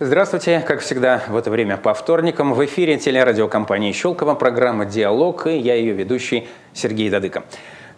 Здравствуйте. Как всегда, в это время по вторникам в эфире телерадиокомпании «Щелково» программа «Диалог» и я ее ведущий Сергей Дадыко.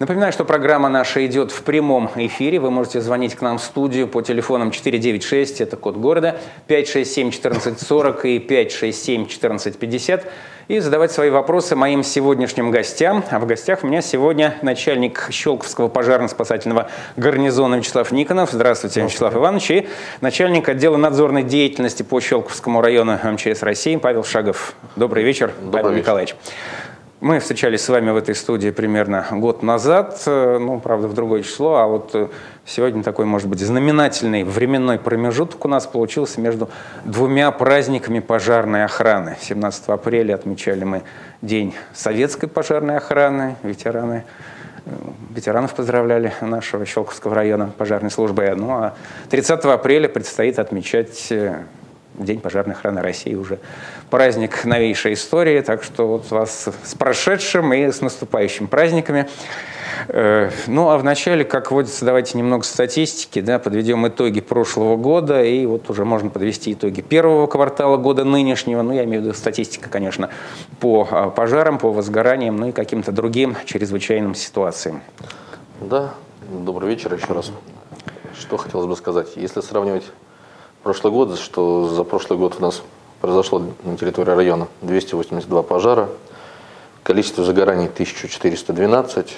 Напоминаю, что программа наша идет в прямом эфире. Вы можете звонить к нам в студию по телефонам 496, это код города, 567-1440 и 567-1450 и задавать свои вопросы моим сегодняшним гостям. А в гостях у меня сегодня начальник Щелковского пожарно-спасательного гарнизона Вячеслав Никонов. Здравствуйте, Вячеслав Иванович. И начальник отдела надзорной деятельности по Щелковскому району МЧС России Павел Шагов. Добрый вечер, Добрый Павел вечер. Николаевич. Мы встречались с вами в этой студии примерно год назад, э, ну, правда, в другое число, а вот э, сегодня такой, может быть, знаменательный временной промежуток у нас получился между двумя праздниками пожарной охраны. 17 апреля отмечали мы День советской пожарной охраны, ветераны э, ветеранов поздравляли нашего Щелковского района пожарной службы. Ну а 30 апреля предстоит отмечать День пожарной охраны России уже праздник новейшей истории. Так что вот вас с прошедшим и с наступающими праздниками. Э, ну, а вначале, как водится, давайте немного статистики, да, подведем итоги прошлого года, и вот уже можно подвести итоги первого квартала года нынешнего, ну, я имею в виду статистика, конечно, по а, пожарам, по возгораниям, ну и каким-то другим чрезвычайным ситуациям. Да, добрый вечер еще раз. Что хотелось бы сказать, если сравнивать прошлый год, что за прошлый год у нас произошло на территории района 282 пожара, количество загораний 1412,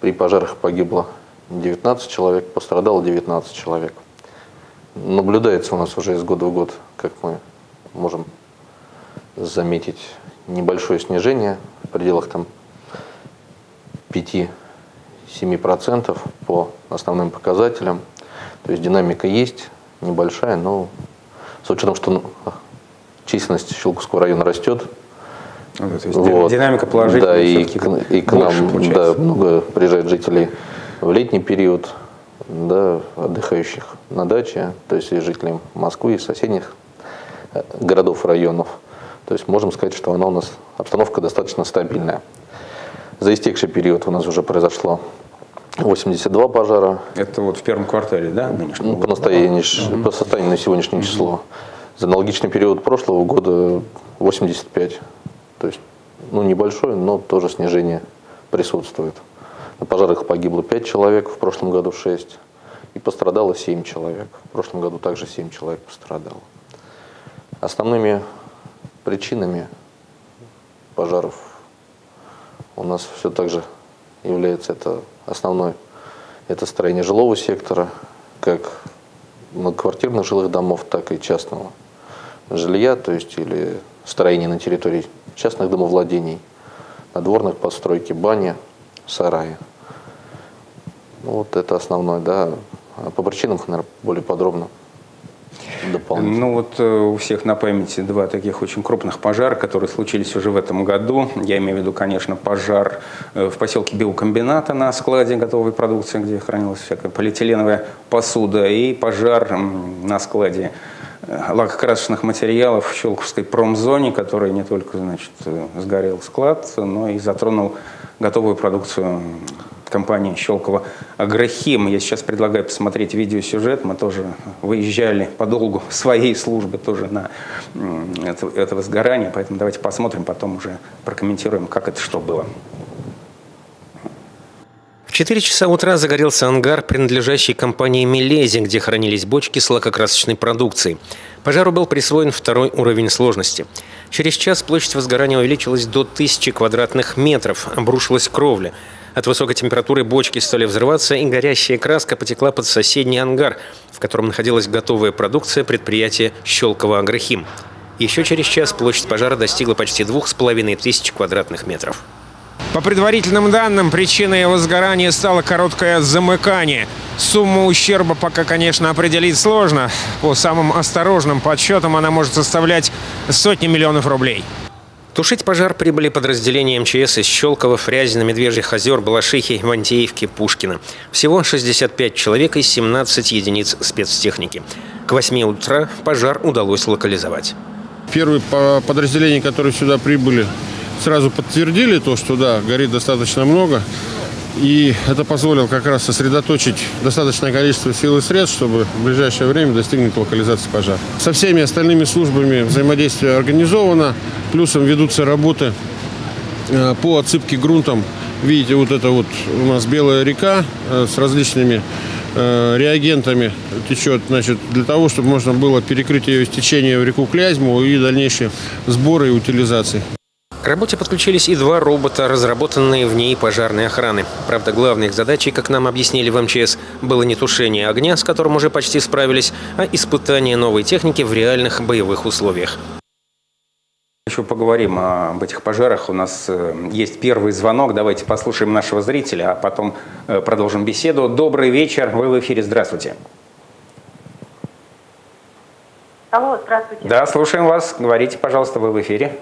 при пожарах погибло 19 человек, пострадало 19 человек. Наблюдается у нас уже из года в год, как мы можем заметить, небольшое снижение в пределах там 5-7% по основным показателям. То есть динамика есть, небольшая, но с учетом, что ну, численность Щелковского района растет. Ну, то есть вот. Динамика положительная. Да, и, к, и к нам да, много приезжает жителей в летний период, да, отдыхающих на даче, то есть и жителям Москвы и соседних э, городов, районов. То есть можем сказать, что она у нас обстановка достаточно стабильная. За истекший период у нас уже произошло 82 пожара. Это вот в первом квартале, да? По, настоянию, угу. по состоянию на сегодняшнее угу. За аналогичный период прошлого года 85. То есть, ну, небольшое, но тоже снижение присутствует. На пожарах погибло 5 человек, в прошлом году 6. И пострадало 7 человек. В прошлом году также 7 человек пострадало. Основными причинами пожаров у нас все так же является это основной. Это строение жилого сектора, как многоквартирных жилых домов, так и частного жилья, то есть или строение на территории частных домовладений, надворных постройки, бани, сараи. Ну, вот это основное, да. А по причинам, наверное, более подробно ну вот э, у всех на памяти два таких очень крупных пожара, которые случились уже в этом году. Я имею в виду, конечно, пожар э, в поселке Биокомбината на складе готовой продукции, где хранилась всякая полиэтиленовая посуда, и пожар на складе э, лакокрасочных материалов в Щелковской промзоне, который не только значит, сгорел склад, но и затронул готовую продукцию компании Щелково Агрохим. Я сейчас предлагаю посмотреть видеосюжет. Мы тоже выезжали по долгу своей службы тоже на это, это возгорание, поэтому давайте посмотрим, потом уже прокомментируем, как это что было. В 4 часа утра загорелся ангар, принадлежащий компании «Милези», где хранились бочки с лакокрасочной продукцией. Пожару был присвоен второй уровень сложности. Через час площадь возгорания увеличилась до тысячи квадратных метров, обрушилась кровля. От высокой температуры бочки стали взрываться, и горящая краска потекла под соседний ангар, в котором находилась готовая продукция предприятия «Щелково Агрохим». Еще через час площадь пожара достигла почти двух с половиной тысяч квадратных метров. По предварительным данным, причиной возгорания стало короткое замыкание. Сумму ущерба пока, конечно, определить сложно. По самым осторожным подсчетам она может составлять сотни миллионов рублей. Тушить пожар прибыли подразделения МЧС из Щелково, Фрязино, Медвежьих озер, Балашихи, Вантеевки, Пушкина. Всего 65 человек и 17 единиц спецтехники. К 8 утра пожар удалось локализовать. Первые подразделения, которые сюда прибыли, сразу подтвердили то, что да, горит достаточно много. И это позволило как раз сосредоточить достаточное количество сил и средств, чтобы в ближайшее время достигнуть локализации пожара. Со всеми остальными службами взаимодействие организовано. Плюсом ведутся работы э, по отсыпке грунтом. Видите, вот это вот у нас белая река э, с различными э, реагентами течет, значит, для того, чтобы можно было перекрыть ее истечение в реку Клязьму и дальнейшие сборы и утилизации. К работе подключились и два робота, разработанные в ней пожарной охраны. Правда, главной их задачей, как нам объяснили в МЧС, было не тушение огня, с которым уже почти справились, а испытание новой техники в реальных боевых условиях. Еще поговорим об этих пожарах. У нас э, есть первый звонок. Давайте послушаем нашего зрителя, а потом э, продолжим беседу. Добрый вечер. Вы в эфире. Здравствуйте. Алло, здравствуйте. Да, слушаем вас. Говорите, пожалуйста, вы в эфире.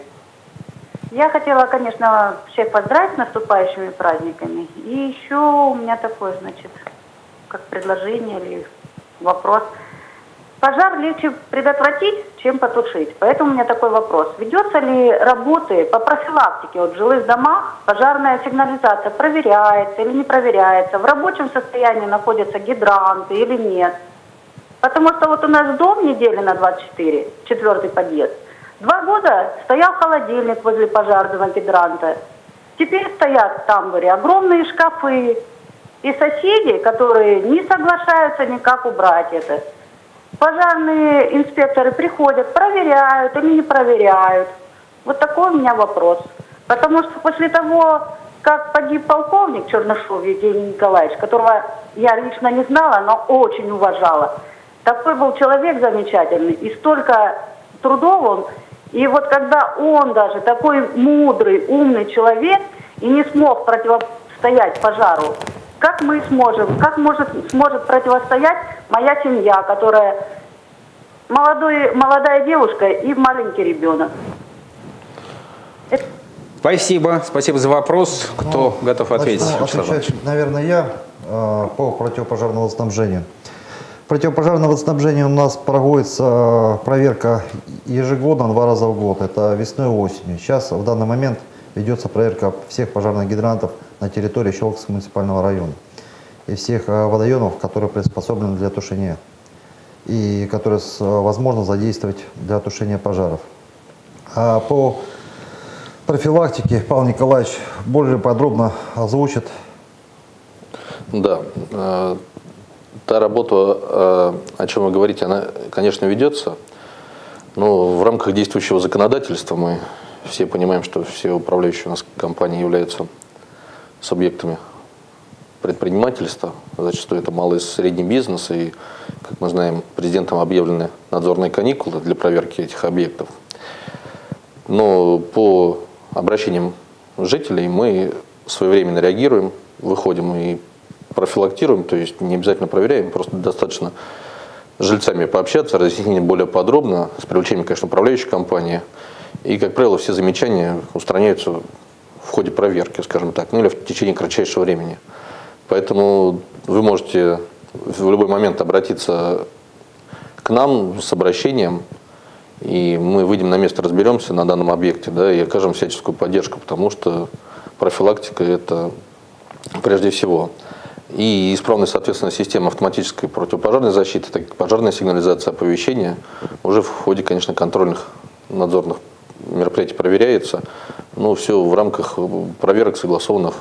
Я хотела, конечно, всех поздравить с наступающими праздниками. И еще у меня такое, значит, как предложение или вопрос. Пожар легче предотвратить, чем потушить. Поэтому у меня такой вопрос. Ведется ли работы по профилактике вот в жилых домах? Пожарная сигнализация проверяется или не проверяется? В рабочем состоянии находятся гидранты или нет? Потому что вот у нас дом недели на 24, четвертый подъезд – Два года стоял холодильник возле пожарного гидранта. Теперь стоят в тамбуре огромные шкафы. И соседи, которые не соглашаются никак убрать это. Пожарные инспекторы приходят, проверяют или не проверяют. Вот такой у меня вопрос. Потому что после того, как погиб полковник Чернышов Евгений Николаевич, которого я лично не знала, но очень уважала, такой был человек замечательный, и столько трудов он и вот когда он даже, такой мудрый, умный человек, и не смог противостоять пожару, как мы сможем, как может, сможет противостоять моя семья, которая молодой, молодая девушка и маленький ребенок? Спасибо, спасибо за вопрос. Кто ну, готов ответить? Отвечать, наверное, я э, по противопожарному снабжению противопожарного снабжения у нас проводится э, проверка ежегодно, два раза в год. Это весной и осенью. Сейчас в данный момент ведется проверка всех пожарных гидрантов на территории Щелковского муниципального района и всех э, водоемов, которые приспособлены для тушения и которые возможно задействовать для тушения пожаров. А по профилактике Павел Николаевич более подробно озвучит. Да, э, та работа, э, о чем вы говорите, она, конечно, ведется, но в рамках действующего законодательства мы все понимаем, что все управляющие у нас компании являются субъектами предпринимательства. Зачастую это малый и средний бизнес, и, как мы знаем, президентом объявлены надзорные каникулы для проверки этих объектов. Но по обращениям жителей мы своевременно реагируем, выходим и профилактируем, то есть не обязательно проверяем, просто достаточно с жильцами пообщаться, разъяснить более подробно, с привлечением, конечно, управляющей компании. И, как правило, все замечания устраняются в ходе проверки, скажем так, ну или в течение кратчайшего времени. Поэтому вы можете в любой момент обратиться к нам с обращением, и мы выйдем на место, разберемся на данном объекте, да, и окажем всяческую поддержку, потому что профилактика – это прежде всего и исправная, соответственно, система автоматической противопожарной защиты, так как пожарная сигнализация оповещения уже в ходе, конечно, контрольных надзорных мероприятий проверяется. Но все в рамках проверок, согласованных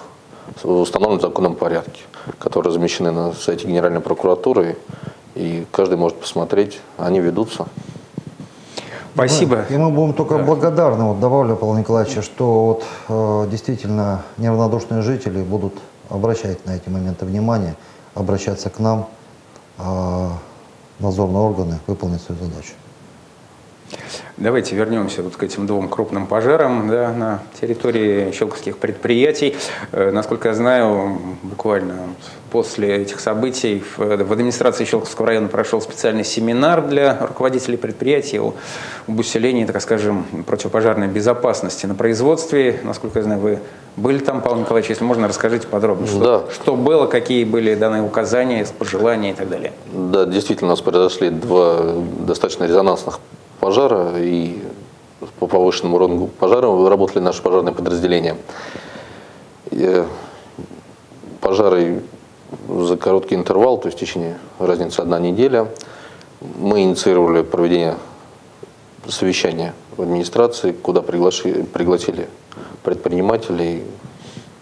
в установленном законном порядке, которые размещены на сайте Генеральной прокуратуры, и каждый может посмотреть, они ведутся. Спасибо. И мы будем только да. благодарны, вот добавлю, Павел Николаевич, что вот, э, действительно неравнодушные жители будут обращать на эти моменты внимание, обращаться к нам, а надзорные органы выполнят свою задачу. Давайте вернемся вот к этим двум крупным пожарам да, на территории щелковских предприятий. Э, насколько я знаю, буквально после этих событий в, в администрации Щелковского района прошел специальный семинар для руководителей предприятий об усилении, так скажем, противопожарной безопасности на производстве. Насколько я знаю, вы были там, Павел Николаевич, если можно, расскажите подробно, что, да. что было, какие были данные указания, пожелания и так далее. Да, действительно, у нас произошли два достаточно резонансных пожара и по повышенному уровню пожара работали наши пожарные подразделения. И пожары за короткий интервал, то есть в течение разницы одна неделя. Мы инициировали проведение совещания в администрации, куда приглаши, пригласили предпринимателей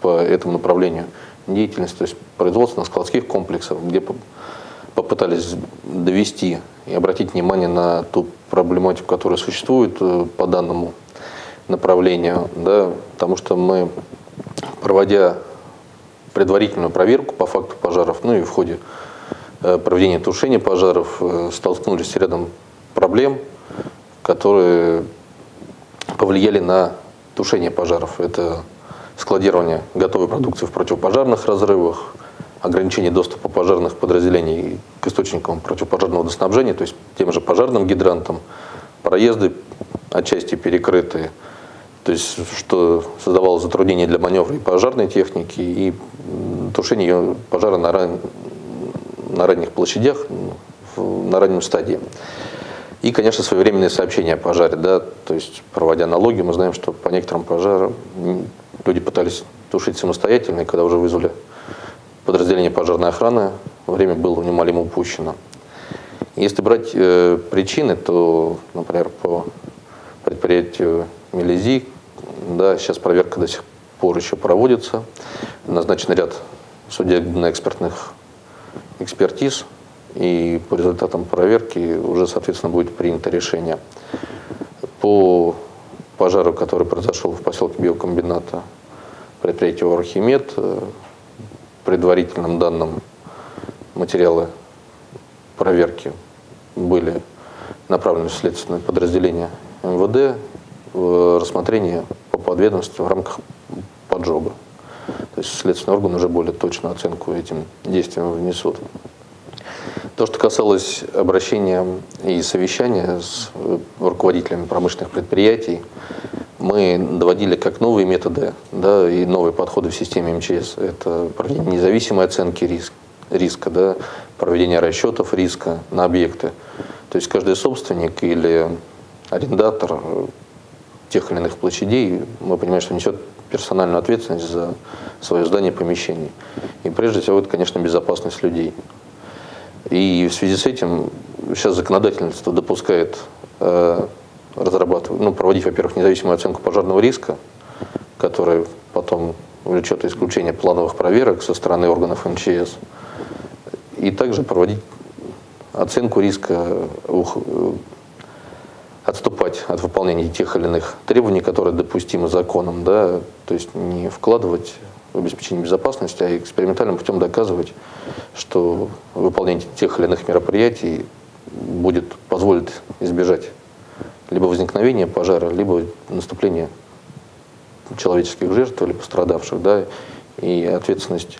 по этому направлению деятельности, то есть производственно-складских комплексов, где попытались довести и обратить внимание на ту проблематику, которая существует э, по данному направлению, да, потому что мы, проводя предварительную проверку по факту пожаров, ну и в ходе э, проведения тушения пожаров, э, столкнулись с рядом проблем, которые повлияли на тушение пожаров. Это складирование готовой продукции в противопожарных разрывах, ограничение доступа пожарных подразделений к источникам противопожарного водоснабжения, то есть тем же пожарным гидрантам, проезды отчасти перекрытые, то есть что создавало затруднения для маневра и пожарной техники, и тушение пожара на, ран... на ранних площадях, на раннем стадии. И, конечно, своевременные сообщения о пожаре. Да? То есть, проводя налоги, мы знаем, что по некоторым пожарам люди пытались тушить самостоятельно, и когда уже вызвали подразделение пожарной охраны, время было немалимо упущено. Если брать э, причины, то, например, по предприятию Мелези, да, сейчас проверка до сих пор еще проводится, назначен ряд судебно-экспертных экспертиз, и по результатам проверки уже, соответственно, будет принято решение. По пожару, который произошел в поселке биокомбината предприятия «Орхимед», э, предварительным данным материалы проверки были направлены в следственное подразделение МВД в рассмотрение по подведомству в рамках поджога. То есть следственный орган уже более точную оценку этим действиям внесут. То, что касалось обращения и совещания с э, руководителями промышленных предприятий, мы доводили как новые методы да, и новые подходы в системе МЧС. Это проведение независимой оценки риск, риска, да, проведение расчетов риска на объекты. То есть каждый собственник или арендатор тех или иных площадей, мы понимаем, что несет персональную ответственность за свое здание помещение. И прежде всего это, конечно, безопасность людей. И в связи с этим сейчас законодательство допускает э, разрабатывать, ну, проводить, во-первых, независимую оценку пожарного риска, которая потом влечет исключение плановых проверок со стороны органов МЧС, и также проводить оценку риска, отступать от выполнения тех или иных требований, которые допустимы законом, да, то есть не вкладывать в обеспечение безопасности, а экспериментальным путем доказывать, что выполнение тех или иных мероприятий будет позволит избежать либо возникновения пожара, либо наступления человеческих жертв или пострадавших, да, и ответственность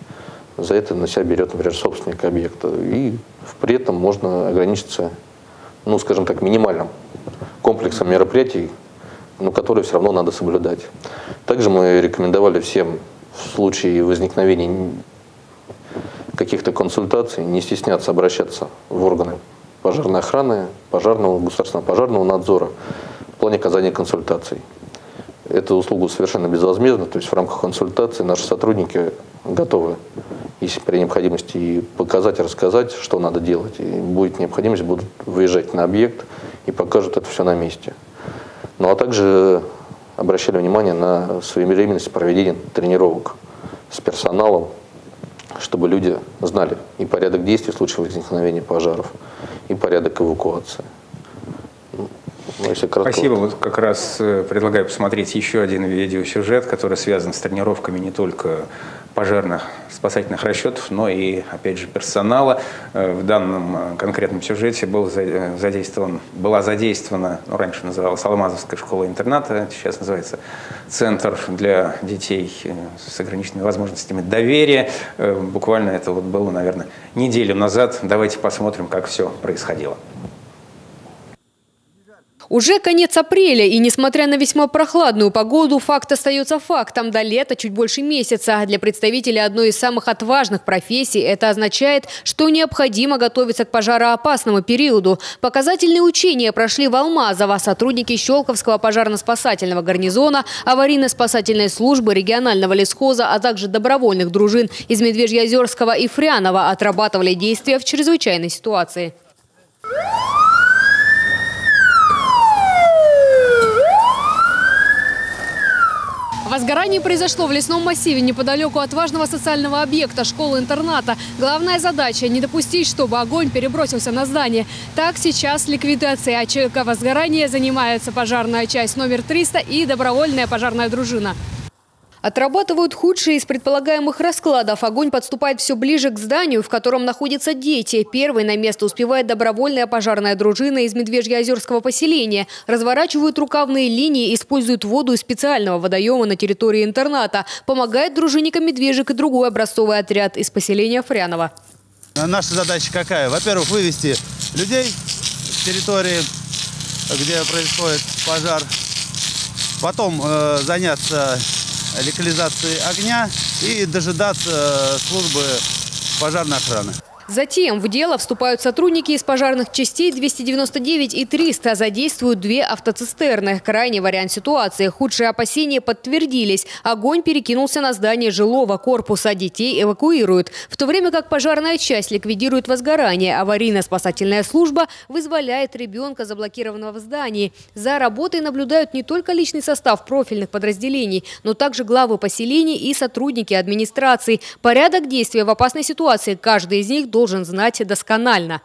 за это на себя берет, например, собственник объекта. И при этом можно ограничиться, ну, скажем так, минимальным комплексом мероприятий, но которые все равно надо соблюдать. Также мы рекомендовали всем в случае возникновения каких-то консультаций не стесняться обращаться в органы пожарной охраны, пожарного, государственного пожарного надзора в плане оказания консультаций. Эту услугу совершенно безвозмездно, то есть в рамках консультации наши сотрудники готовы, если при необходимости, и показать, рассказать, что надо делать. И будет необходимость, будут выезжать на объект и покажут это все на месте. Ну а также обращали внимание на своевременность проведения тренировок с персоналом, чтобы люди знали и порядок действий в случае возникновения пожаров, и порядок эвакуации. Если Спасибо. Вот как раз э, предлагаю посмотреть еще один видеосюжет, который связан с тренировками не только пожарных спасательных расчетов, но и, опять же, персонала. Э, в данном э, конкретном сюжете был задействован, была задействована, ну, раньше называлась Алмазовская школа-интерната, сейчас называется Центр для детей с ограниченными возможностями доверия. Буквально это вот было, наверное, неделю назад. Давайте посмотрим, как все происходило. Уже конец апреля, и несмотря на весьма прохладную погоду, факт остается фактом. До лета чуть больше месяца. Для представителей одной из самых отважных профессий это означает, что необходимо готовиться к пожароопасному периоду. Показательные учения прошли в Алмазово. Сотрудники Щелковского пожарно-спасательного гарнизона, аварийно-спасательной службы, регионального лесхоза, а также добровольных дружин из Медвежьеозерского и Фрянова отрабатывали действия в чрезвычайной ситуации. Возгорание произошло в лесном массиве неподалеку от важного социального объекта – школы-интерната. Главная задача – не допустить, чтобы огонь перебросился на здание. Так сейчас ликвидацией очага возгорания занимается пожарная часть номер 300 и добровольная пожарная дружина. Отрабатывают худшие из предполагаемых раскладов. Огонь подступает все ближе к зданию, в котором находятся дети. Первый на место успевает добровольная пожарная дружина из Медвежьеозерского поселения. Разворачивают рукавные линии, используют воду из специального водоема на территории интерната. Помогает дружинникам медвежек и другой образцовый отряд из поселения Фрянова. Наша задача какая? Во-первых, вывести людей с территории, где происходит пожар. Потом э, заняться локализации огня и дожидаться службы пожарной охраны. Затем в дело вступают сотрудники из пожарных частей 299 и 300. Задействуют две автоцистерны. Крайний вариант ситуации. Худшие опасения подтвердились. Огонь перекинулся на здание жилого корпуса. Детей эвакуируют. В то время как пожарная часть ликвидирует возгорание, аварийно-спасательная служба вызволяет ребенка, заблокированного в здании. За работой наблюдают не только личный состав профильных подразделений, но также главы поселений и сотрудники администрации. Порядок действия в опасной ситуации каждый из них должен должен знать досконально.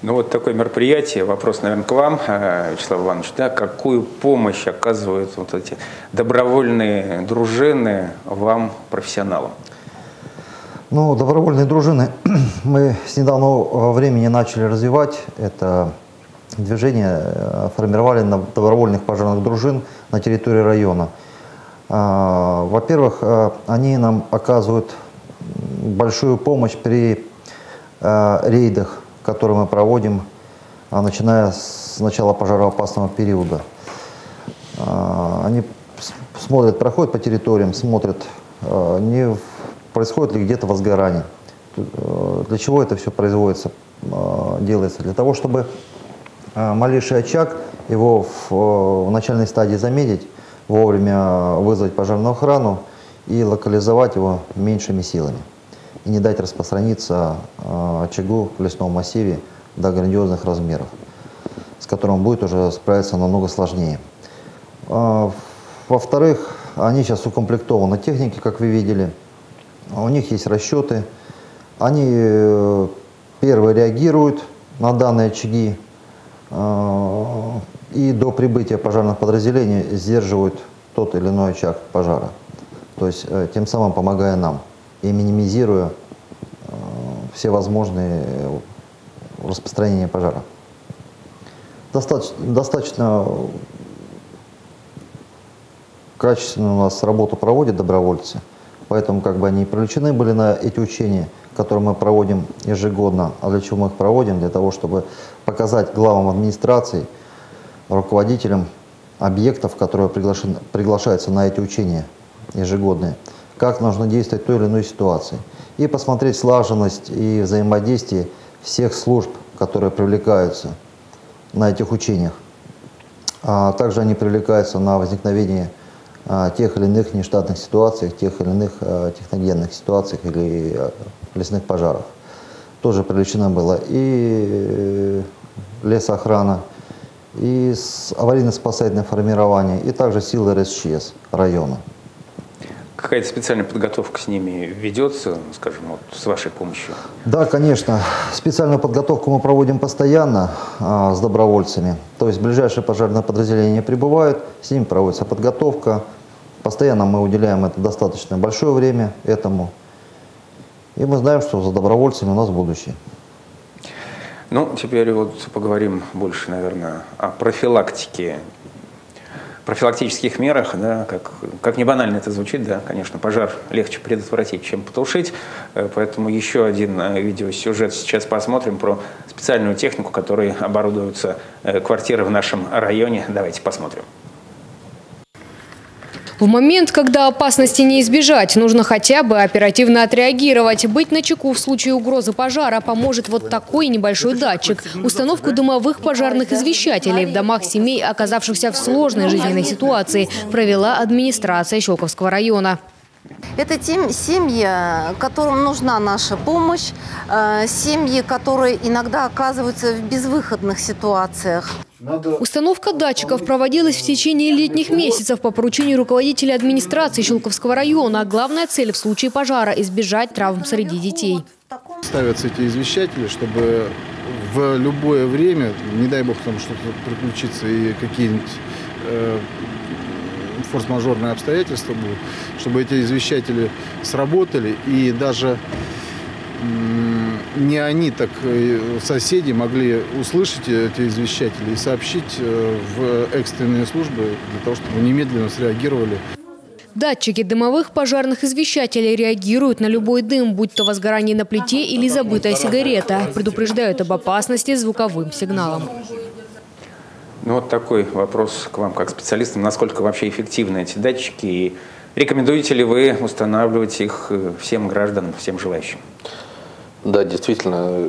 Ну вот такое мероприятие. Вопрос, наверное, к вам, э, Вячеслав Иванович. Да, какую помощь оказывают вот эти добровольные дружины вам, профессионалам? Ну, добровольные дружины мы с недавнего времени начали развивать. Это движение э, формировали на добровольных пожарных дружин на территории района. А, во-первых, э, они нам оказывают большую помощь при э, рейдах, которые мы проводим, а, начиная с начала пожароопасного периода. Э, они смотрят, проходят по территориям, смотрят, э, не происходит ли где-то возгорание. Э, для чего это все производится, э, делается? Для того, чтобы э, малейший очаг, его в, в начальной стадии заметить, вовремя вызвать пожарную охрану и локализовать его меньшими силами и не дать распространиться э, очагу в лесном массиве до грандиозных размеров, с которым будет уже справиться намного сложнее. Э, Во-вторых, они сейчас укомплектованы техникой, как вы видели. У них есть расчеты. Они э, первые реагируют на данные очаги э, и до прибытия пожарных подразделений сдерживают тот или иной очаг пожара. То есть э, тем самым помогая нам и минимизируя э, все возможные распространения пожара. Достаточно, достаточно качественно у нас работу проводят добровольцы, поэтому как бы они привлечены были на эти учения, которые мы проводим ежегодно. А для чего мы их проводим? Для того, чтобы показать главам администрации, руководителям объектов, которые приглашаются на эти учения ежегодные, как нужно действовать в той или иной ситуации. И посмотреть слаженность и взаимодействие всех служб, которые привлекаются на этих учениях. А также они привлекаются на возникновение а, тех или иных нештатных ситуаций, тех или иных а, техногенных ситуациях или а, лесных пожаров. Тоже привлечена была и э, лесоохрана, и аварийно-спасательное формирование, и также силы РСЧС района какая-то специальная подготовка с ними ведется, скажем, вот с вашей помощью? Да, конечно. Специальную подготовку мы проводим постоянно а, с добровольцами. То есть ближайшие пожарные подразделения прибывают, с ними проводится подготовка. Постоянно мы уделяем это достаточно большое время этому. И мы знаем, что за добровольцами у нас будущее. Ну, теперь вот поговорим больше, наверное, о профилактике профилактических мерах, да, как, как не банально это звучит, да, конечно, пожар легче предотвратить, чем потушить, э, поэтому еще один э, видеосюжет сейчас посмотрим про специальную технику, которой оборудуются э, квартиры в нашем районе. Давайте посмотрим. В момент, когда опасности не избежать, нужно хотя бы оперативно отреагировать. Быть начеку в случае угрозы пожара поможет вот такой небольшой датчик. Установку дымовых пожарных извещателей в домах семей, оказавшихся в сложной жизненной ситуации, провела администрация Щелковского района. Это тем, семьи, которым нужна наша помощь, э, семьи, которые иногда оказываются в безвыходных ситуациях. Установка датчиков проводилась в течение летних месяцев по поручению руководителя администрации Щелковского района. Главная цель в случае пожара – избежать травм среди детей. Ставятся эти извещатели, чтобы в любое время, не дай бог там что-то приключится и какие-нибудь э, форс-мажорные обстоятельства будут, чтобы эти извещатели сработали и даже не они, так соседи могли услышать эти извещатели и сообщить э, в экстренные службы для того, чтобы немедленно среагировали. Датчики дымовых пожарных извещателей реагируют на любой дым, будь то возгорание на плите или забытая сигарета. Предупреждают об опасности звуковым сигналом. Ну вот такой вопрос к вам как специалистам. Насколько вообще эффективны эти датчики и рекомендуете ли вы устанавливать их э, всем гражданам, всем желающим? Да, действительно,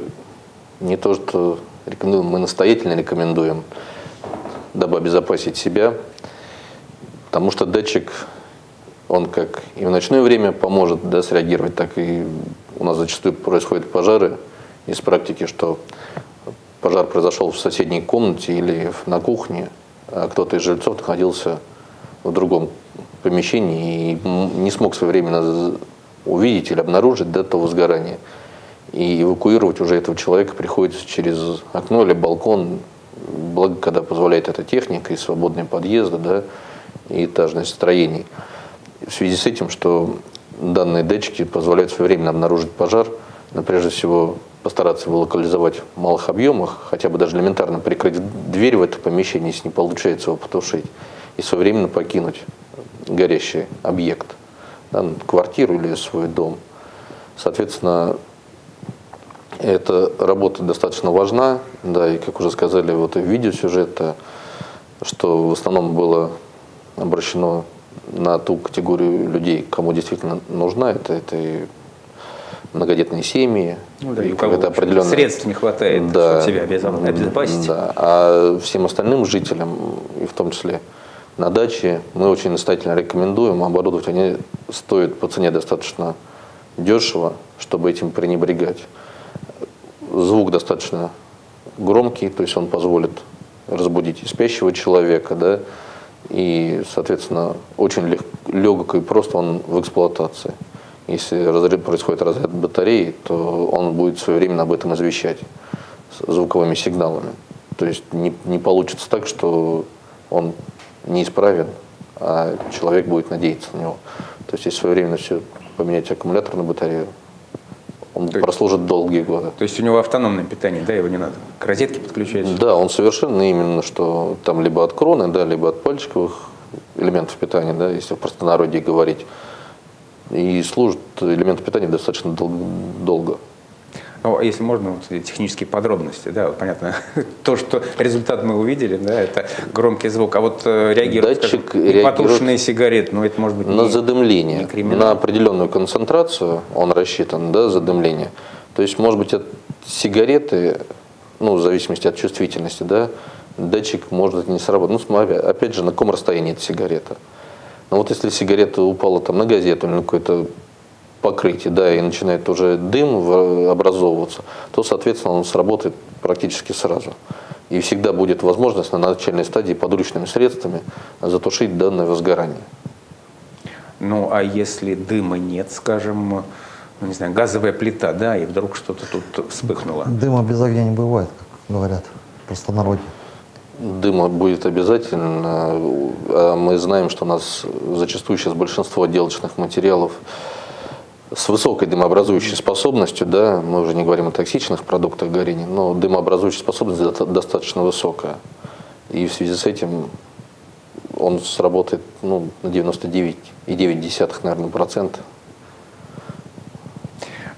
не то, что рекомендуем, мы настоятельно рекомендуем, дабы обезопасить себя, потому что датчик, он как и в ночное время поможет да, среагировать, так и у нас зачастую происходят пожары из практики, что пожар произошел в соседней комнате или на кухне, а кто-то из жильцов находился в другом помещении и не смог своевременно увидеть или обнаружить да, то возгорание. И эвакуировать уже этого человека приходится через окно или балкон, благо, когда позволяет эта техника и свободные подъезды, да, и этажность строений. В связи с этим, что данные датчики позволяют своевременно обнаружить пожар, но прежде всего постараться его локализовать в малых объемах, хотя бы даже элементарно прикрыть дверь в это помещение, если не получается его потушить, и своевременно покинуть горящий объект, да, квартиру или свой дом. Соответственно, эта работа достаточно важна, да, и как уже сказали, вот и видеосюжета, что в основном было обращено на ту категорию людей, кому действительно нужна это, это и многодетные семьи, ну, да, и у кого определенное... средств не хватает, да, чтобы себя обезопасить. Да, а всем остальным жителям, и в том числе на даче, мы очень настоятельно рекомендуем, оборудовать. Они стоят по цене достаточно дешево, чтобы этим пренебрегать звук достаточно громкий, то есть он позволит разбудить спящего человека, да, и, соответственно, очень лег, легок и просто он в эксплуатации. Если разрыв, происходит разряд батареи, то он будет своевременно об этом извещать звуковыми сигналами. То есть не, не получится так, что он неисправен, а человек будет надеяться на него. То есть если своевременно все поменять аккумулятор на батарею, он то прослужит долгие годы. То есть у него автономное питание, да, его не надо к розетке подключать? Да, он совершенно именно, что там либо от кроны, да, либо от пальчиковых элементов питания, да, если в простонародье говорить. И служит элементы питания достаточно дол долго. Ну, если можно, вот, технические подробности, да, вот, понятно, то, что результат мы увидели, да, это громкий звук, а вот э, реагирует, Датчик скажем, реагирует потушенные сигареты, ну, это может быть На не, задымление, не на определенную концентрацию он рассчитан, да, задымление. То есть, может быть, от сигареты, ну, в зависимости от чувствительности, да, датчик может не сработать. Ну, смотри, опять же, на каком расстоянии эта сигарета. Но вот если сигарета упала там на газету или на какой-то покрытие, да, и начинает уже дым образовываться, то, соответственно, он сработает практически сразу. И всегда будет возможность на начальной стадии подручными средствами затушить данное возгорание. Ну, а если дыма нет, скажем, ну, не знаю, газовая плита, да, и вдруг что-то тут вспыхнуло? Дыма без огня не бывает, как говорят, просто народе. Дыма будет обязательно. А мы знаем, что у нас зачастую сейчас большинство отделочных материалов с высокой дымообразующей способностью, да, мы уже не говорим о токсичных продуктах горения, но дымообразующая способность достаточно высокая. И в связи с этим он сработает ну, на 99,9, наверное, процента.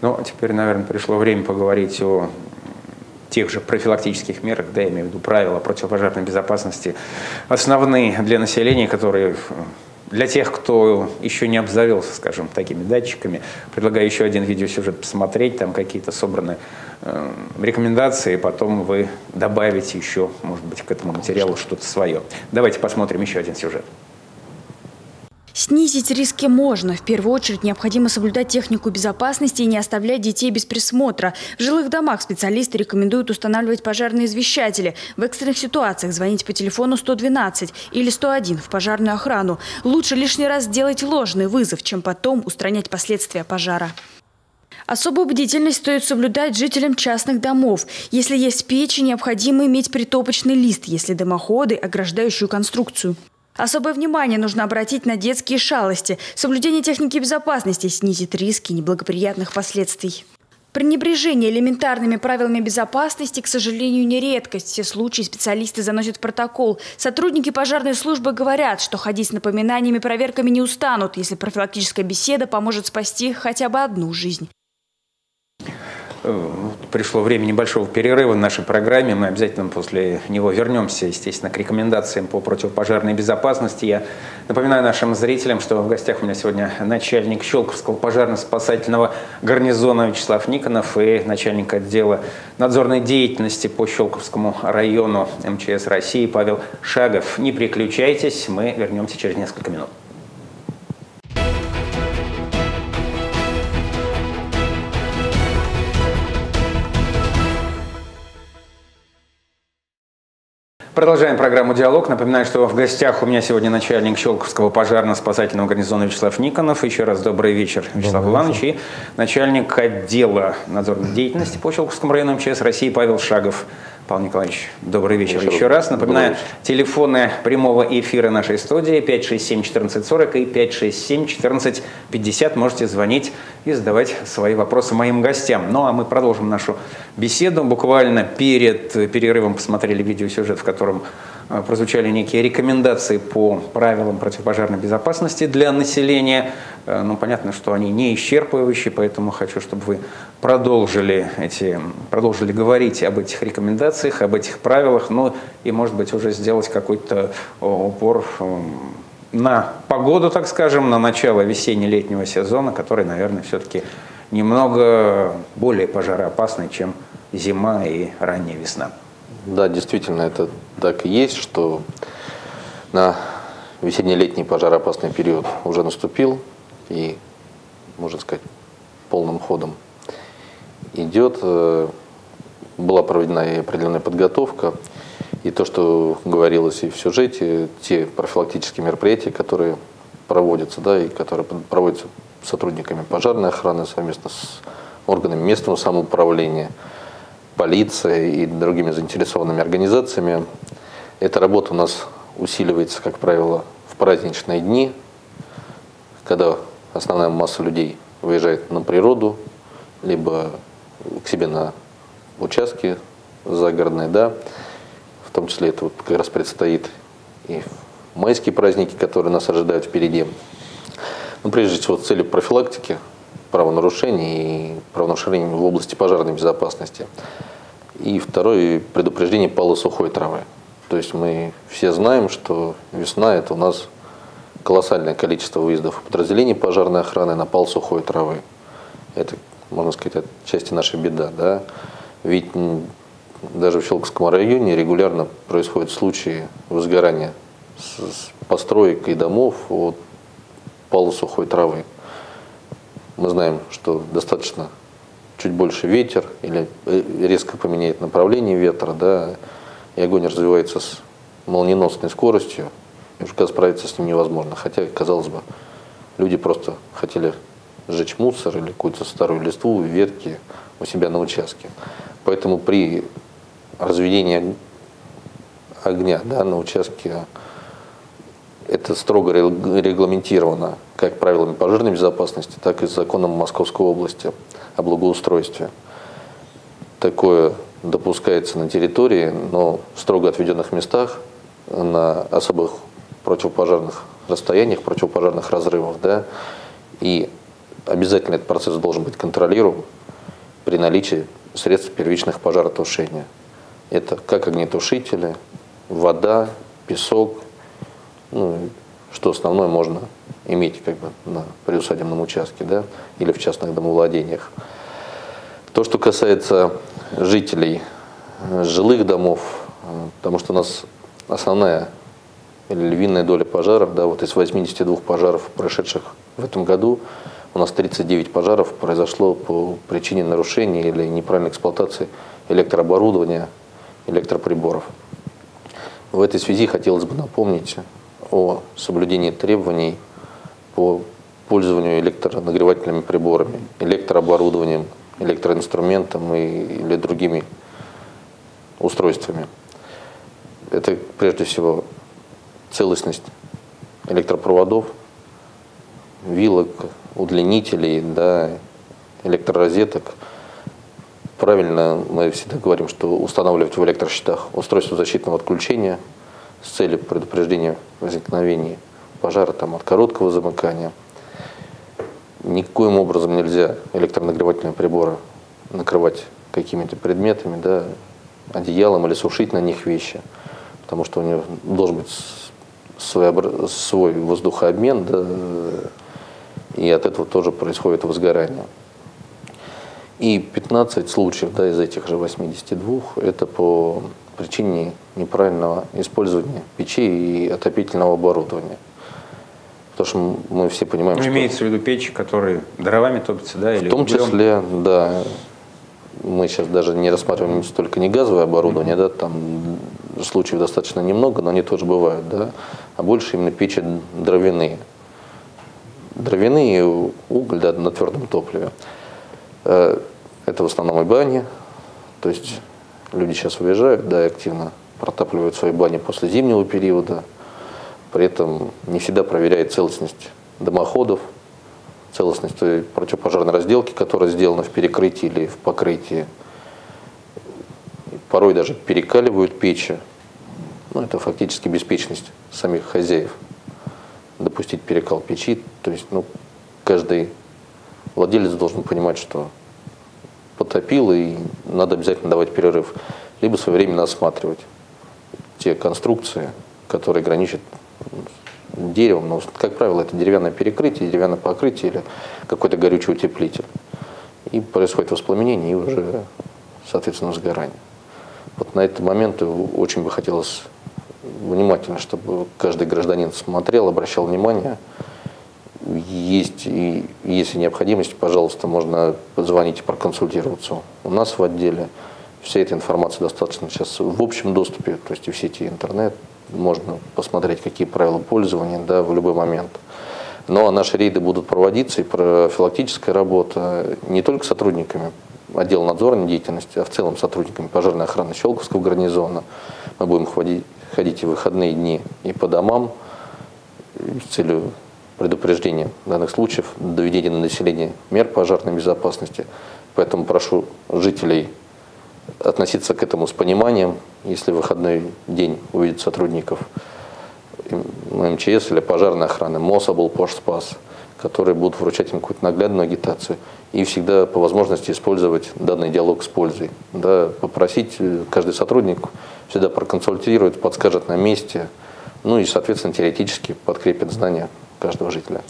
Ну, теперь, наверное, пришло время поговорить о тех же профилактических мерах, да, я имею в виду правила противопожарной безопасности, основные для населения, которые для тех, кто еще не обзавелся, скажем, такими датчиками, предлагаю еще один видеосюжет посмотреть, там какие-то собраны э, рекомендации, потом вы добавите еще, может быть, к этому материалу что-то свое. Давайте посмотрим еще один сюжет. Снизить риски можно. В первую очередь необходимо соблюдать технику безопасности и не оставлять детей без присмотра. В жилых домах специалисты рекомендуют устанавливать пожарные извещатели. В экстренных ситуациях звонить по телефону 112 или 101 в пожарную охрану. Лучше лишний раз сделать ложный вызов, чем потом устранять последствия пожара. Особую бдительность стоит соблюдать жителям частных домов. Если есть печи, необходимо иметь притопочный лист, если дымоходы – ограждающую конструкцию. Особое внимание нужно обратить на детские шалости. Соблюдение техники безопасности снизит риски неблагоприятных последствий. Пренебрежение элементарными правилами безопасности, к сожалению, не редкость. Все случаи специалисты заносят в протокол. Сотрудники пожарной службы говорят, что ходить с напоминаниями проверками не устанут, если профилактическая беседа поможет спасти хотя бы одну жизнь. Э, пришло время небольшого перерыва в нашей программе. Мы обязательно после него вернемся, естественно, к рекомендациям по противопожарной безопасности. Я напоминаю нашим зрителям, что в гостях у меня сегодня начальник Щелковского пожарно-спасательного гарнизона Вячеслав Никонов и начальник отдела надзорной деятельности по Щелковскому району МЧС России Павел Шагов. Не переключайтесь, мы вернемся через несколько минут. Продолжаем программу «Диалог». Напоминаю, что в гостях у меня сегодня начальник Щелковского пожарно-спасательного гарнизона Вячеслав Никонов. Еще раз добрый вечер, Вячеслав добрый Иванович. И начальник отдела надзорной деятельности по Щелковскому району МЧС России Павел Шагов. Павел Николаевич, добрый вечер еще, еще раз. Напоминаю, телефоны прямого эфира нашей студии 567-1440 и 567-1450. Можете звонить и задавать свои вопросы моим гостям. Ну а мы продолжим нашу беседу. Буквально перед перерывом посмотрели видеосюжет, в котором прозвучали некие рекомендации по правилам противопожарной безопасности для населения. Э, ну, понятно, что они не исчерпывающие, поэтому хочу, чтобы вы продолжили, эти, продолжили говорить об этих рекомендациях, об этих правилах, ну и, может быть, уже сделать какой-то упор на погоду, так скажем, на начало весенне-летнего сезона, который, наверное, все-таки немного более пожароопасный, чем зима и ранняя весна. Да, действительно, это так и есть, что на весенне-летний пожароопасный период уже наступил и, можно сказать, полным ходом идет. Э, была проведена и определенная подготовка. И то, что говорилось и в сюжете, те профилактические мероприятия, которые проводятся, да, и которые проводятся сотрудниками пожарной охраны совместно с органами местного самоуправления, полицией и другими заинтересованными организациями. Эта работа у нас усиливается, как правило, в праздничные дни, когда основная масса людей выезжает на природу, либо к себе на участки загородные, да, в том числе это вот как раз предстоит и майские праздники, которые нас ожидают впереди. Ну, прежде всего, с целью профилактики правонарушений и правонарушений в области пожарной безопасности. И второе, предупреждение пала сухой травы. То есть мы все знаем, что весна – это у нас колоссальное количество выездов подразделений пожарной охраны на пал сухой травы. Это можно сказать, отчасти наша беда. Да? Ведь даже в Щелковском районе регулярно происходят случаи возгорания с построек и домов от полу сухой травы. Мы знаем, что достаточно чуть больше ветер или э, резко поменяет направление ветра, да, и огонь развивается с молниеносной скоростью, и уже справиться с ним невозможно. Хотя, казалось бы, люди просто хотели сжечь мусор или какую-то старую листву, ветки у себя на участке. Поэтому при разведении огня да, на участке это строго регламентировано как правилами пожарной безопасности, так и законом Московской области о благоустройстве. Такое допускается на территории, но в строго отведенных местах, на особых противопожарных расстояниях, противопожарных разрывов, да, и обязательно этот процесс должен быть контролируем при наличии средств первичных пожаротушения. Это как огнетушители, вода, песок, ну, что основное можно иметь как бы на приусадебном участке, да, или в частных домовладениях. То, что касается жителей э, жилых домов, э, потому что у нас основная или львиная доля пожаров, да, вот из 82 пожаров, прошедших в этом году, у нас 39 пожаров произошло по причине нарушения или неправильной эксплуатации электрооборудования, электроприборов. В этой связи хотелось бы напомнить о соблюдении требований по пользованию электронагревательными приборами, электрооборудованием, электроинструментом и, или другими устройствами. Это прежде всего целостность электропроводов, вилок, удлинителей, да, электророзеток. Правильно мы всегда говорим, что устанавливать в электрощитах устройство защитного отключения с целью предупреждения возникновения пожара там, от короткого замыкания. Никоим образом нельзя электронагревательные приборы накрывать какими-то предметами, да, одеялом или сушить на них вещи, потому что у него должен быть свой, свой воздухообмен, да, и от этого тоже происходит возгорание. И 15 случаев да, из этих же 82 это по причине неправильного использования печей и отопительного оборудования. Потому что мы все понимаем, ну, что... Имеется в виду печи, которые дровами топятся, да? Или в том углем? числе, да. Мы сейчас даже не рассматриваем столько не газовое оборудование, mm-hmm. да, там случаев достаточно немного, но они тоже бывают, да, а больше именно печи дровяные. Дровяные уголь, да, на твердом топливе. Э, это в основном и бани, то есть люди сейчас уезжают, да, и активно протапливают свои бани после зимнего периода, при этом не всегда проверяет целостность дымоходов, целостность той противопожарной разделки, которая сделана в перекрытии или в покрытии. Порой даже перекаливают печи. Ну, это фактически беспечность самих хозяев. Допустить перекал печи. То есть ну, каждый владелец должен понимать, что потопил и надо обязательно давать перерыв. Либо своевременно осматривать те конструкции, которые граничат деревом, но, как правило, это деревянное перекрытие, деревянное покрытие или какой-то горючий утеплитель. И происходит воспламенение и уже, соответственно, сгорание. Вот на этот момент очень бы хотелось внимательно, чтобы каждый гражданин смотрел, обращал внимание. Есть и если необходимость, пожалуйста, можно позвонить и проконсультироваться у нас в отделе. Вся эта информация достаточно сейчас в общем доступе, то есть и в сети интернет, можно посмотреть, какие правила пользования да, в любой момент. Но наши рейды будут проводиться, и профилактическая работа не только сотрудниками отдела надзорной деятельности, а в целом сотрудниками пожарной охраны Щелковского гарнизона. Мы будем ходить, ходить и в выходные дни и по домам с целью предупреждения данных случаев, доведения на население мер пожарной безопасности. Поэтому прошу жителей относиться к этому с пониманием, если в выходной день увидят сотрудников МЧС или пожарной охраны, МОСАБЛ, Пожспас, которые будут вручать им какую-то наглядную агитацию и всегда по возможности использовать данный диалог с пользой. Да, попросить э, каждый сотрудник всегда проконсультировать, подскажет на месте, ну и, соответственно, теоретически подкрепит знания каждого жителя.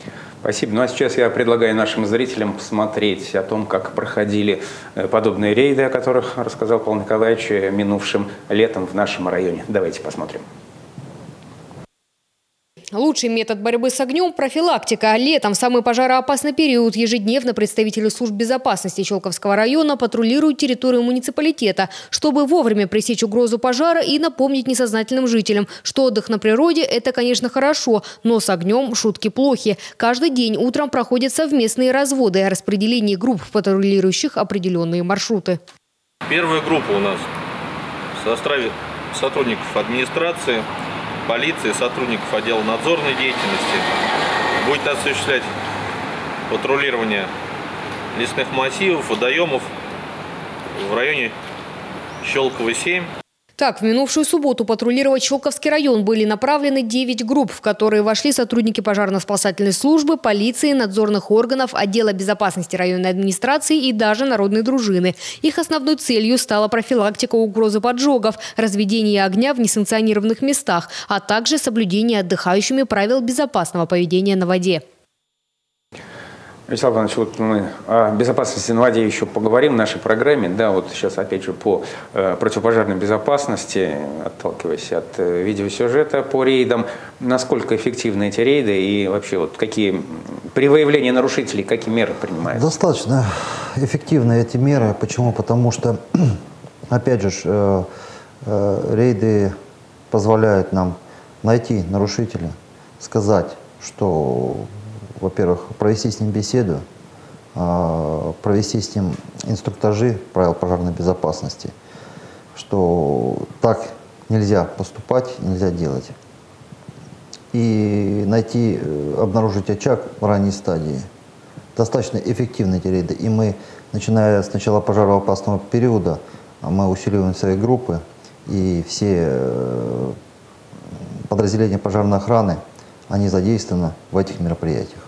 Спасибо. Ну а сейчас я предлагаю нашим зрителям посмотреть о том, как проходили э, подобные рейды, о которых рассказал Павел Николаевич э, минувшим летом в нашем районе. Давайте посмотрим. Лучший метод борьбы с огнем – профилактика. Летом, в самый пожароопасный период, ежедневно представители служб безопасности Щелковского района патрулируют территорию муниципалитета, чтобы вовремя пресечь угрозу пожара и напомнить несознательным жителям, что отдых на природе – это, конечно, хорошо, но с огнем шутки плохи. Каждый день утром проходят совместные разводы о распределении групп, патрулирующих определенные маршруты. Первая группа у нас в составе сотрудников администрации – полиции, сотрудников отдела надзорной деятельности будет осуществлять патрулирование лесных массивов, водоемов в районе Щелково 7. Так, в минувшую субботу патрулировать Щелковский район были направлены 9 групп, в которые вошли сотрудники пожарно-спасательной службы, полиции, надзорных органов, отдела безопасности районной администрации и даже народной дружины. Их основной целью стала профилактика угрозы поджогов, разведение огня в несанкционированных местах, а также соблюдение отдыхающими правил безопасного поведения на воде. Вячеслав Иванович, вот мы о безопасности на воде еще поговорим в нашей программе. Да, вот сейчас опять же по э, противопожарной безопасности, отталкиваясь от э, видеосюжета по рейдам, насколько эффективны эти рейды и вообще вот какие при выявлении нарушителей какие меры принимаются? Достаточно эффективны эти меры. Почему? Потому что, опять же, э, рейды позволяют нам найти нарушителя, сказать, что во-первых, провести с ним беседу, а, провести с ним инструктажи правил пожарной безопасности, что так нельзя поступать, нельзя делать. И найти, э, обнаружить очаг в ранней стадии. Достаточно эффективны эти рейды. И мы, начиная с начала пожароопасного периода, мы усиливаем свои группы, и все э, подразделения пожарной охраны, они задействованы в этих мероприятиях.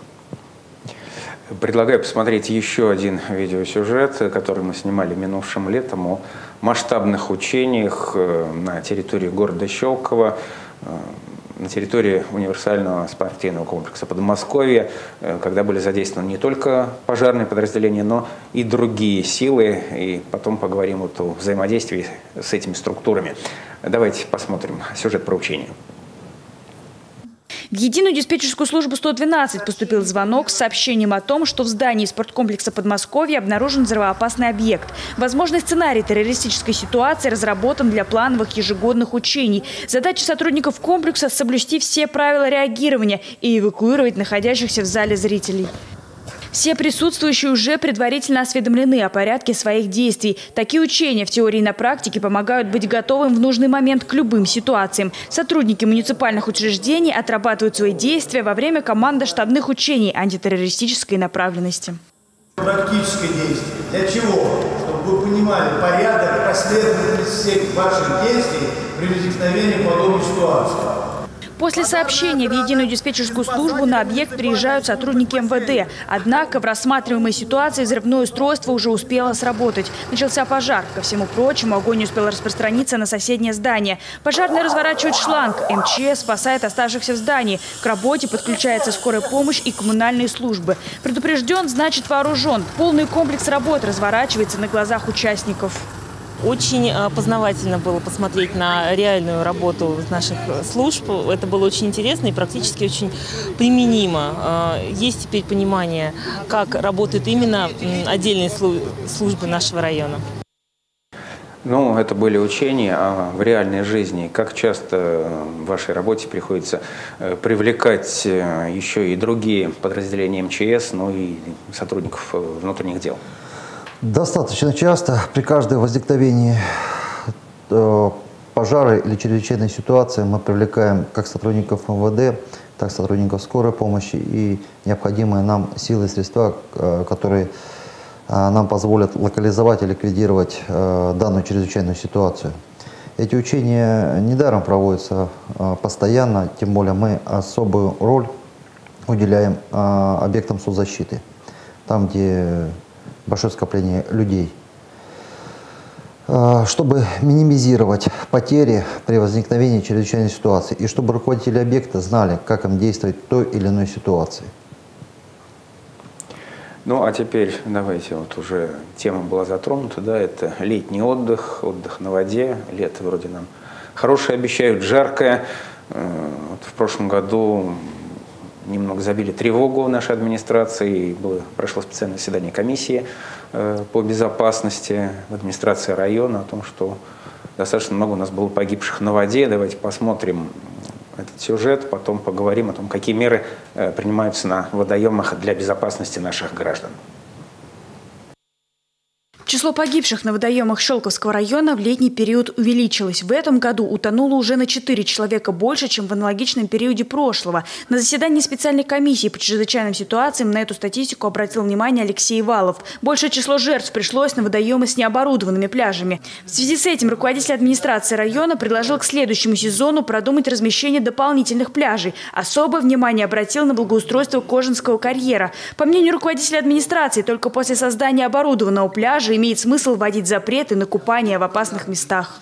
Предлагаю посмотреть еще один видеосюжет, который мы снимали минувшим летом о масштабных учениях э, на территории города Щелково, э, на территории универсального спортивного комплекса Подмосковья, э, когда были задействованы не только пожарные подразделения, но и другие силы. И потом поговорим вот о взаимодействии с этими структурами. Давайте посмотрим сюжет про учения. В единую диспетчерскую службу 112 поступил звонок с сообщением о том, что в здании спорткомплекса Подмосковья обнаружен взрывоопасный объект. Возможный сценарий террористической ситуации разработан для плановых ежегодных учений. Задача сотрудников комплекса – соблюсти все правила реагирования и эвакуировать находящихся в зале зрителей. Все присутствующие уже предварительно осведомлены о порядке своих действий. Такие учения в теории и на практике помогают быть готовым в нужный момент к любым ситуациям. Сотрудники муниципальных учреждений отрабатывают свои действия во время командо-штабных учений антитеррористической направленности. Практическое действие. Для чего? Чтобы вы понимали порядок, последовательность всех ваших действий при возникновении подобной ситуации. После сообщения в единую диспетчерскую службу на объект приезжают сотрудники МВД. Однако в рассматриваемой ситуации взрывное устройство уже успело сработать. Начался пожар. Ко всему прочему, огонь успел распространиться на соседнее здание. Пожарные разворачивают шланг. МЧС спасает оставшихся в здании. К работе подключается скорая помощь и коммунальные службы. Предупрежден, значит вооружен. Полный комплекс работ разворачивается на глазах участников. Очень э, познавательно было посмотреть на реальную работу наших служб. Это было очень интересно и практически очень применимо. Э, есть теперь понимание, как работают именно отдельные службы нашего района. Ну, это были учения а в реальной жизни. Как часто в вашей работе приходится э, привлекать еще и другие подразделения МЧС, ну и сотрудников внутренних дел? Достаточно часто при каждой возникновении э, пожара или чрезвычайной ситуации мы привлекаем как сотрудников МВД, так и сотрудников скорой помощи и необходимые нам силы и средства, э, которые э, нам позволят локализовать и ликвидировать данную чрезвычайную ситуацию. Эти учения недаром проводятся постоянно, тем более мы особую роль уделяем объектам соцзащиты. Там, где большое скопление людей. А, чтобы минимизировать потери при возникновении чрезвычайной ситуации и чтобы руководители объекта знали, как им действовать в той или иной ситуации. Ну, а теперь давайте, вот уже тема была затронута, да, это летний отдых, отдых на воде, лето вроде нам хорошее обещают, жаркое. Э, вот в прошлом году немного забили тревогу в нашей администрации. Было, прошло специальное заседание комиссии э, по безопасности в администрации района о том, что достаточно много у нас было погибших на воде. Давайте посмотрим этот сюжет, потом поговорим о том, какие меры э, принимаются на водоемах для безопасности наших граждан. Число погибших на водоемах Щелковского района в летний период увеличилось. В этом году утонуло уже на 4 человека больше, чем в аналогичном периоде прошлого. На заседании специальной комиссии по чрезвычайным ситуациям на эту статистику обратил внимание Алексей Валов. Большее число жертв пришлось на водоемы с необорудованными пляжами. В связи с этим руководитель администрации района предложил к следующему сезону продумать размещение дополнительных пляжей. Особое внимание обратил на благоустройство Кожинского карьера. По мнению руководителя администрации, только после создания оборудованного пляжа имеет смысл вводить запреты на купание в опасных местах.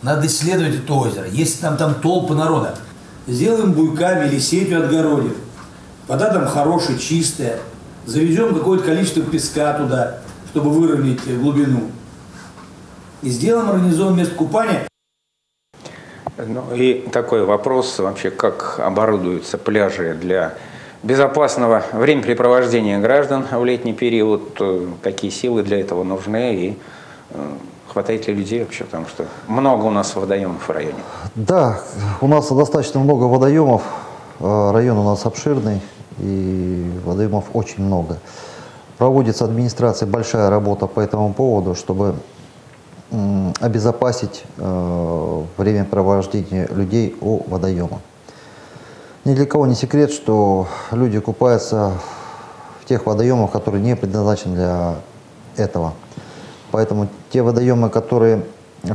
Надо исследовать это озеро. Если там, там толпы народа, сделаем буйками или сетью отгородим. Вода там хорошая, чистая. Завезем какое-то количество песка туда, чтобы выровнять глубину. И сделаем организованное место купания. Ну, и такой вопрос вообще, как оборудуются пляжи для безопасного времяпрепровождения граждан в летний период, э, какие силы для этого нужны и э, хватает ли людей вообще, потому что много у нас водоемов в районе. Да, у нас достаточно много водоемов, э, район у нас обширный и водоемов очень много. Проводится администрация большая работа по этому поводу, чтобы обезопасить время провождения людей у водоема. Ни для кого не секрет, что люди купаются в тех водоемах, которые не предназначены для этого. Поэтому те водоемы, которые...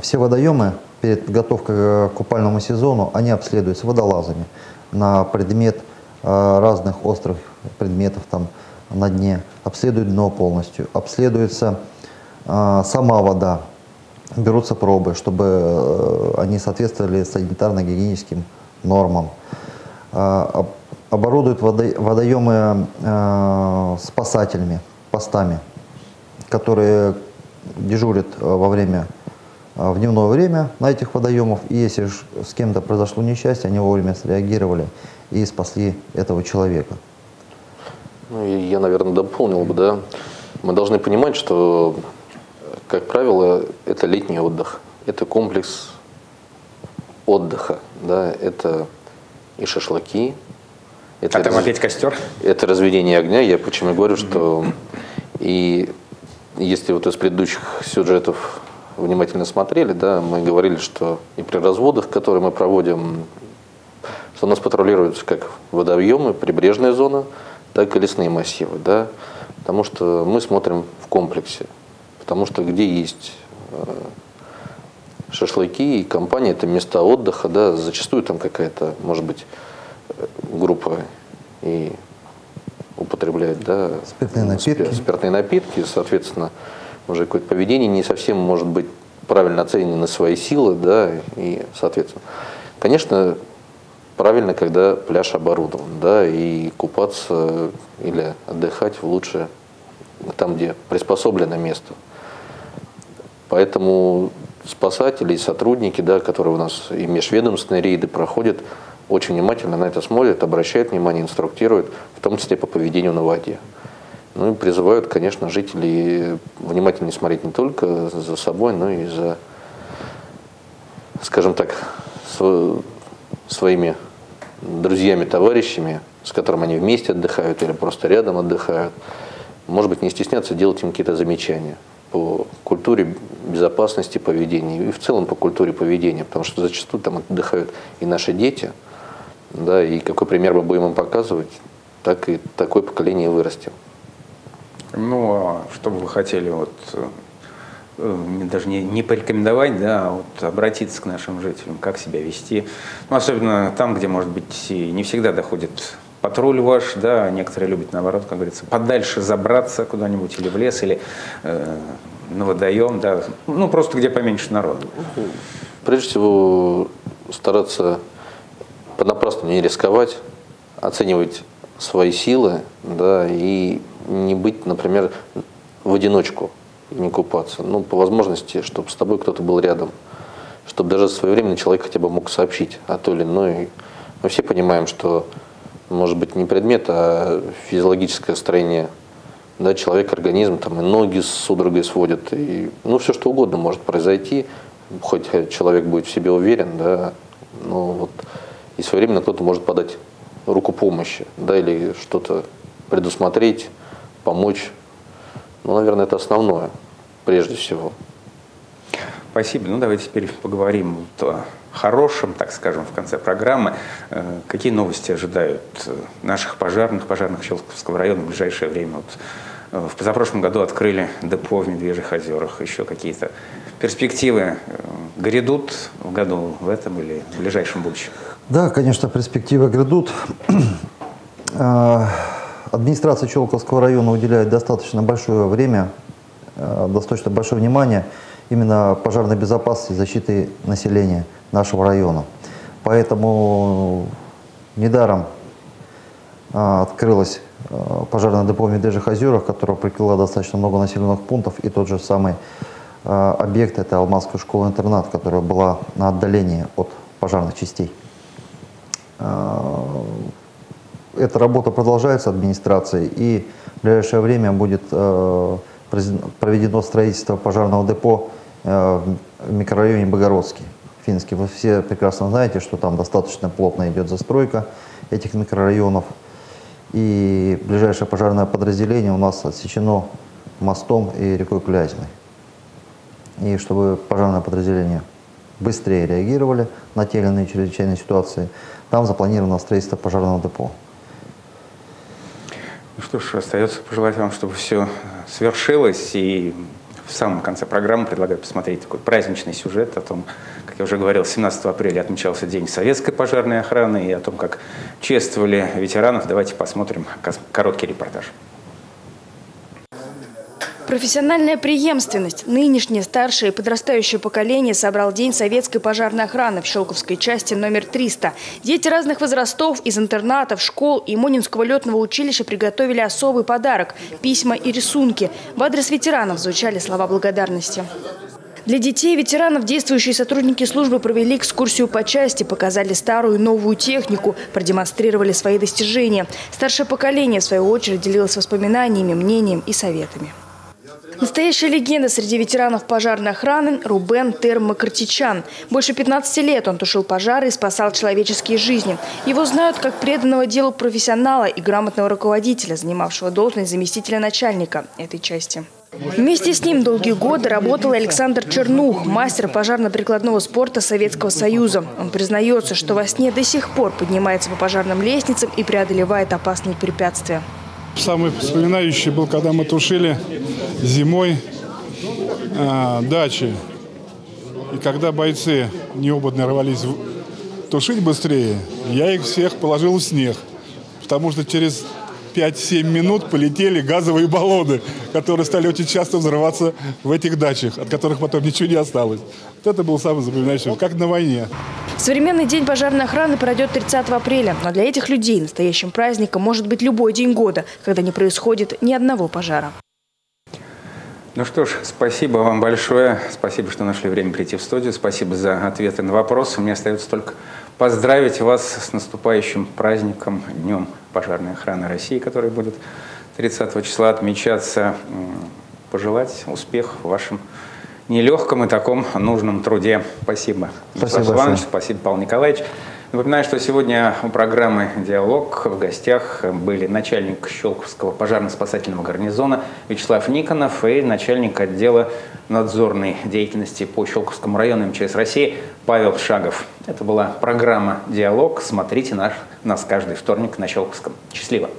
Все водоемы перед подготовкой к купальному сезону, они обследуются водолазами на предмет э, разных острых предметов там на дне. Обследуют дно полностью. Обследуется э, сама вода. Берутся пробы, чтобы э, они соответствовали санитарно-гигиеническим нормам. А, оборудуют водоемы а, спасателями, постами, которые дежурят а, во время в дневное время на этих водоемов. И если с кем-то произошло несчастье, они вовремя среагировали и спасли этого человека. Ну, и я, наверное, дополнил бы, да. Мы должны понимать, что, как правило, это летний отдых. Это комплекс отдыха, да, это и шашлыки. Это а там раз... опять костер? Это разведение огня. Я почему говорю, что и если вот из предыдущих сюжетов внимательно смотрели, да, мы говорили, что и при разводах, которые мы проводим, что у нас патрулируются как водоемы, прибрежная зона, так и лесные массивы, да, потому что мы смотрим в комплексе, потому что где есть э, шашлыки и компания, это места отдыха, да, зачастую там какая-то, может быть, группа и употребляет, да, спиртные напитки. спиртные напитки, соответственно, уже какое-то поведение не совсем может быть правильно оценено на свои силы, да, и, соответственно, конечно, правильно, когда пляж оборудован, да, и купаться или отдыхать лучше там, где приспособлено место. Поэтому спасатели и сотрудники, да, которые у нас и межведомственные рейды проходят, очень внимательно на это смотрят, обращают внимание, инструктируют, в том числе по поведению на воде. Ну и призывают, конечно, жителей внимательно смотреть не только за собой, но и за, скажем так, своими друзьями, товарищами, с которыми они вместе отдыхают или просто рядом отдыхают. Может быть, не стесняться делать им какие-то замечания по культуре безопасности поведения и в целом по культуре поведения, потому что зачастую там отдыхают и наши дети, да, и какой пример мы будем им показывать, так и такое поколение вырастем. Ну, а что бы вы хотели вот э, даже не, не порекомендовать, да, а вот обратиться к нашим жителям, как себя вести. Ну, особенно там, где, может быть, не всегда доходит патруль ваш, да, некоторые любят, наоборот, как говорится, подальше забраться куда-нибудь или в лес, или э, на водоем, да, ну, просто где поменьше народу. Прежде всего, стараться понапрасну не рисковать, оценивать свои силы, да, и не быть, например, в одиночку, не купаться. Ну, по возможности, чтобы с тобой кто-то был рядом, чтобы даже своевременно человек хотя бы мог сообщить о той или иной. Мы все понимаем, что может быть не предмет, а физиологическое строение да, человек, организм, там и ноги с судорогой сводят, и, ну, все что угодно может произойти, хоть человек будет в себе уверен, да, но вот и своевременно кто-то может подать руку помощи, да, или что-то предусмотреть, помочь. Ну, наверное, это основное. прежде всего. Спасибо. Ну, давайте теперь поговорим вот о хорошем, так скажем, в конце программы. Э, какие новости ожидают э, наших пожарных, пожарных Щелковского района в ближайшее время? Вот э, в позапрошлом году открыли депо в Медвежьих озерах. Еще какие-то перспективы грядут в году в этом или в ближайшем будущем? Да, конечно, перспективы грядут. Администрация Челковского района уделяет достаточно большое время, достаточно большое внимание именно пожарной безопасности и защиты населения – нашего района. Поэтому недаром а, открылась а, пожарная депо в Медвежьих озерах, которая прикрыла достаточно много населенных пунктов, и тот же самый объект, это Алмазская школа-интернат, которая была на отдалении от пожарных частей. Эта работа продолжается администрацией, и в ближайшее время будет проведено строительство пожарного депо в микрорайоне Богородский. Финский. Вы все прекрасно знаете, что там достаточно плотно идет застройка этих микрорайонов. И ближайшее пожарное подразделение у нас отсечено мостом и рекой Клязьмой. И чтобы пожарное подразделение быстрее реагировали на те или иные чрезвычайные ситуации, там запланировано строительство пожарного депо. Ну что ж, остается пожелать вам, чтобы все свершилось. И в самом конце программы предлагаю посмотреть такой праздничный сюжет о том, я уже говорил, 17 апреля отмечался День советской пожарной охраны и о том, как чествовали ветеранов. Давайте посмотрим короткий репортаж. Профессиональная преемственность. Нынешнее старшее и подрастающее поколение собрал День советской пожарной охраны в Щелковской части номер 300. Дети разных возрастов из интернатов, школ и Монинского летного училища приготовили особый подарок – письма и рисунки. В адрес ветеранов звучали слова благодарности. Для детей и ветеранов действующие сотрудники службы провели экскурсию по части, показали старую и новую технику, продемонстрировали свои достижения. Старшее поколение, в свою очередь, делилось воспоминаниями, мнением и советами. Настоящая легенда среди ветеранов пожарной охраны – Рубен Термакартичан. Больше 15 лет он тушил пожары и спасал человеческие жизни. Его знают как преданного делу профессионала и грамотного руководителя, занимавшего должность заместителя начальника этой части. Вместе с ним долгие годы работал Александр Чернух, мастер пожарно-прикладного спорта Советского Союза. Он признается, что во сне до сих пор поднимается по пожарным лестницам и преодолевает опасные препятствия. Самый вспоминающий был, когда мы тушили зимой э, дачи. И когда бойцы неопытные рвались тушить быстрее, я их всех положил в снег. Потому что через 5-7 минут полетели газовые баллоны, которые стали очень часто взрываться в этих дачах, от которых потом ничего не осталось. Вот это был самый запоминающий, как на войне. Современный день пожарной охраны пройдет 30 апреля, но для этих людей настоящим праздником может быть любой день года, когда не происходит ни одного пожара. Ну что ж, спасибо вам большое. Спасибо, что нашли время прийти в студию. Спасибо за ответы на вопросы. Мне остается только поздравить вас с наступающим праздником, Днем пожарной охраны России, который будет 30 числа отмечаться. Пожелать успех в вашем нелегком и таком нужном труде. Спасибо. Спасибо, Иванович, спасибо, Павел Николаевич. Напоминаю, что сегодня у программы «Диалог» в гостях были начальник Щелковского пожарно-спасательного гарнизона Вячеслав Никонов и начальник отдела надзорной деятельности по Щелковскому району МЧС России Павел Шагов. Это была программа «Диалог». Смотрите наш, нас каждый вторник на Щелковском. Счастливо!